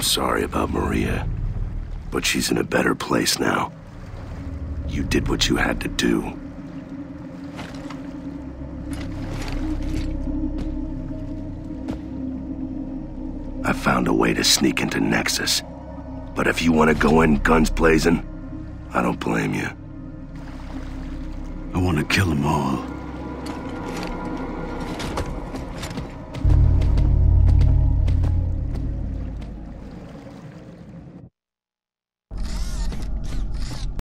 I'm sorry about Maria, but she's in a better place now. You did what you had to do. I found a way to sneak into Nexus. But if you want to go in guns blazing, I don't blame you. I want to kill them all.